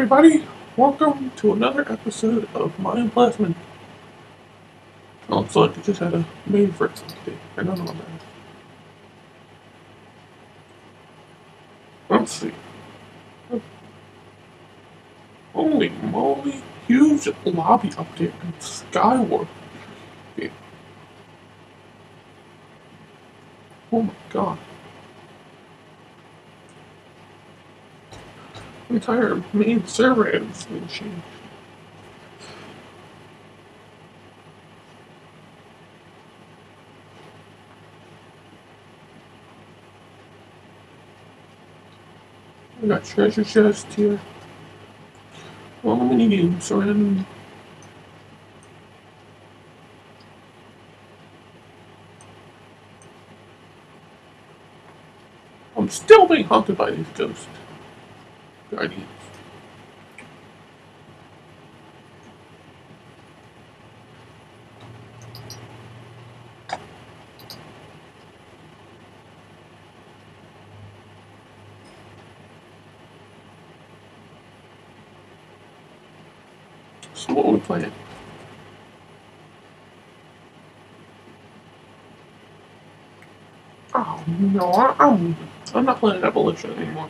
everybody. Welcome to another episode of Mineplex. Oh, looks like I just had a main for today. I don't that is. Let's see. Holy moly, huge lobby update in Skyward. Oh my god. Entire main server been changed. We got treasure chest here. Mini games around. I'm still being haunted by these ghosts. Guardians. So what are we playing? Oh no, I'm I'm not playing Evolution anymore.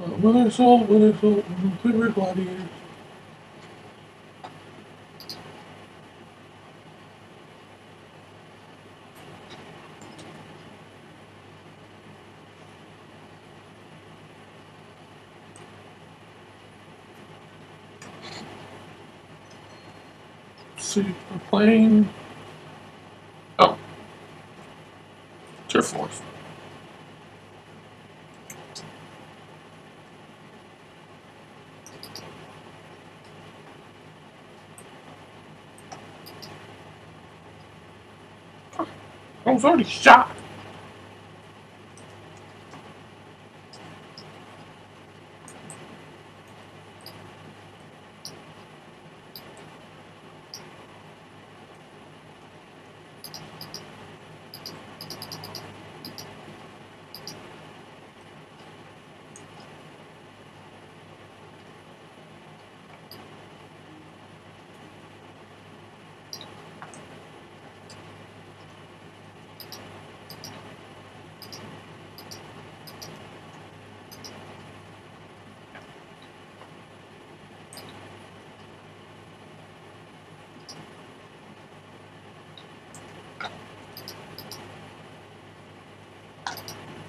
Uh, Winter Soul, Winter Soul, Super Gladiator. Let's see, we're playing. Oh. Turf Force. I was already shot.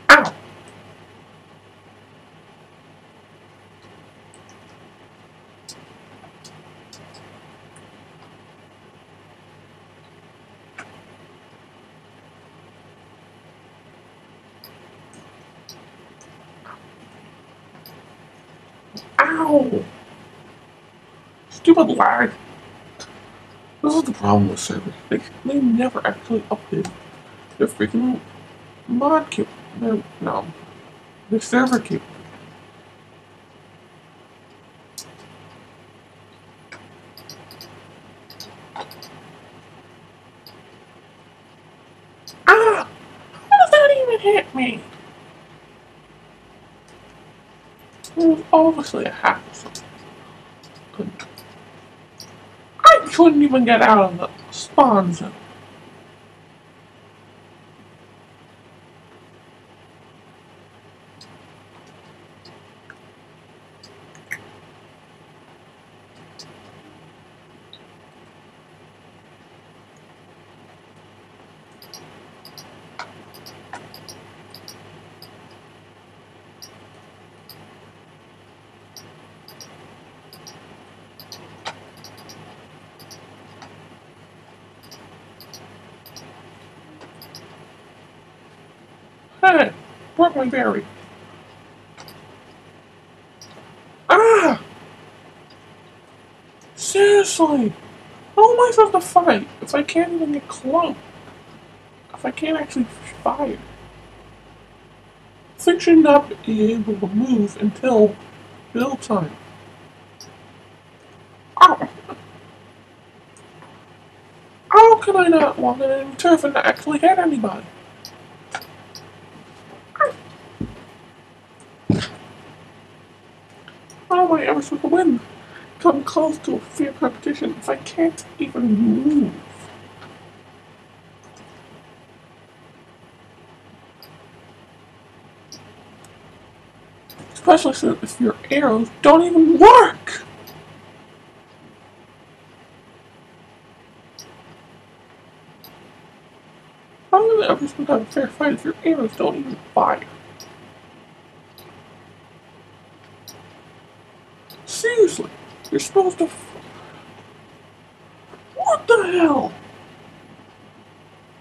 Ow! Ow! Stupid lag. This is the problem with servers. They, they never actually update their freaking mod queue. No, no. The server queue. Ah! How does that even hit me? It was obviously a or I couldn't even get out of the spawn zone. Brooklyn Berry. Ah! Seriously? How am I supposed to fight if I can't even get close? if I can't actually fire? Things should not be able to move until build time. Ow! How can I not want an turfing to actually hit anybody? How am I ever supposed to win? Come close to a fair competition if I can't even move. Especially if your arrows don't even work! How are you ever have a fair fight if your arrows don't even fire? Seriously, you're supposed to. What the hell?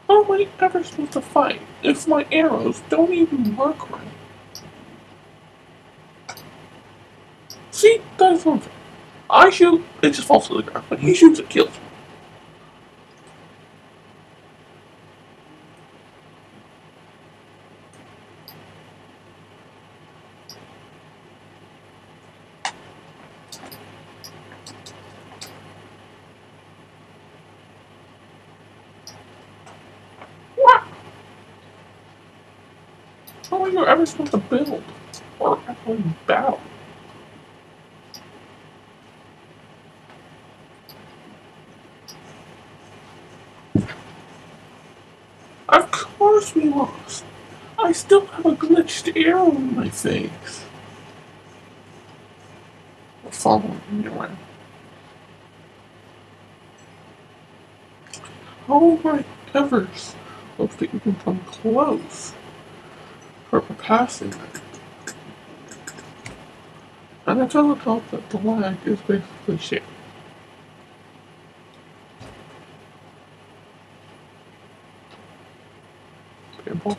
How am I ever supposed to fight if my arrows don't even work right? See, that's one thing. I shoot, it just falls to the ground. When he shoots, it kills me. What? How are you ever supposed to build or actually battle? Of course we lost. I still have a glitched arrow in my face. We're following me around. How am I ever supposed to even come close for passing? And I tell the top that the lag is basically shit. People.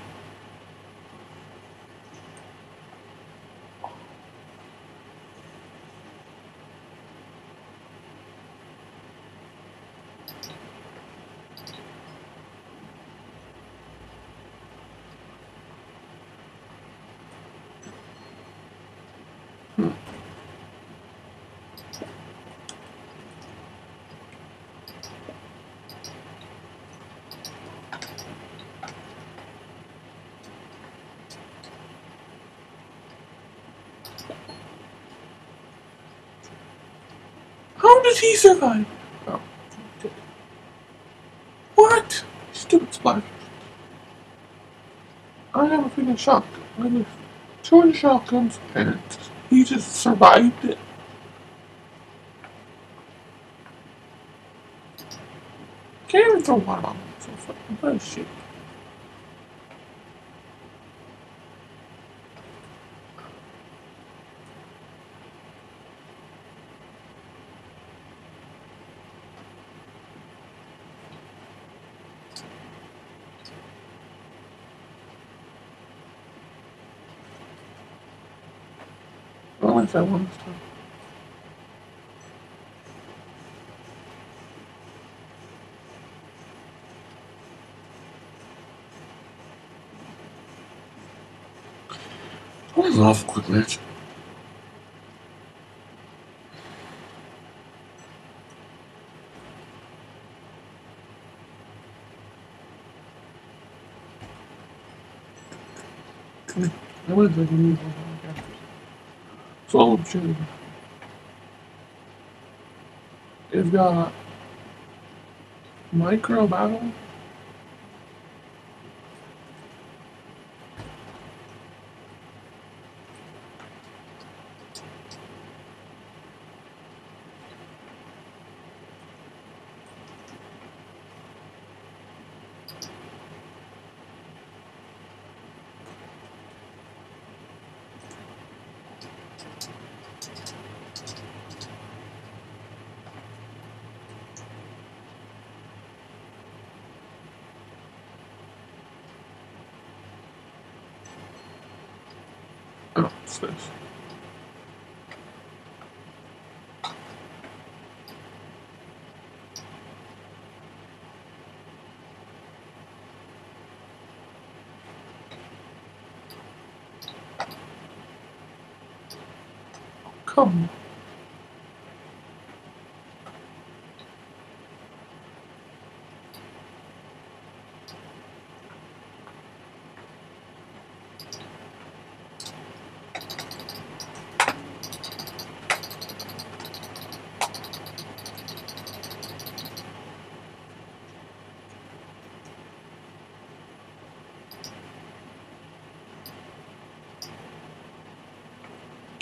How did he survive? Oh. What? Stupid splash. I have a freaking shotgun. I have two shotguns, and he just survived it. Can't even throw water on himself. What a shit. Only if I want to. That was an awful quick match. I would like to move on. So it's got micro battle. What's this? Come.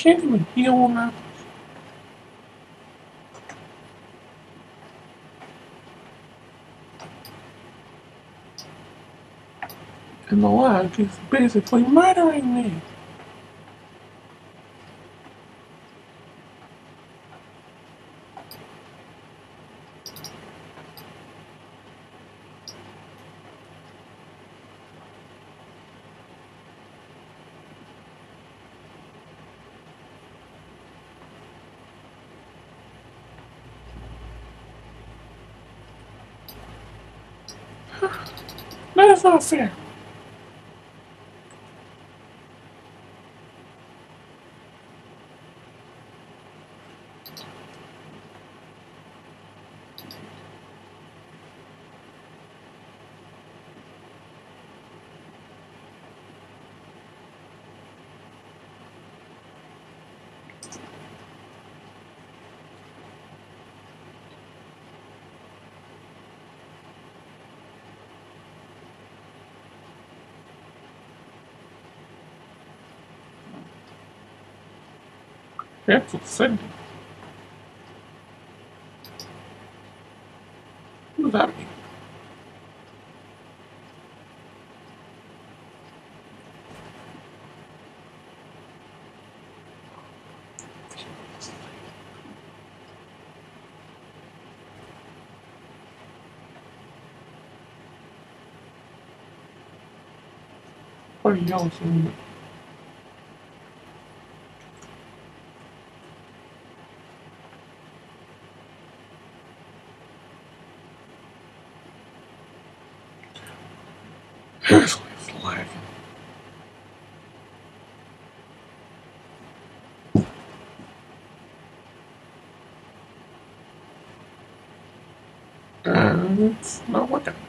Can't even heal now. And the lag is basically murdering me. That is not fair. Cancel sending. What does that mean? What are lagging. And it's not working.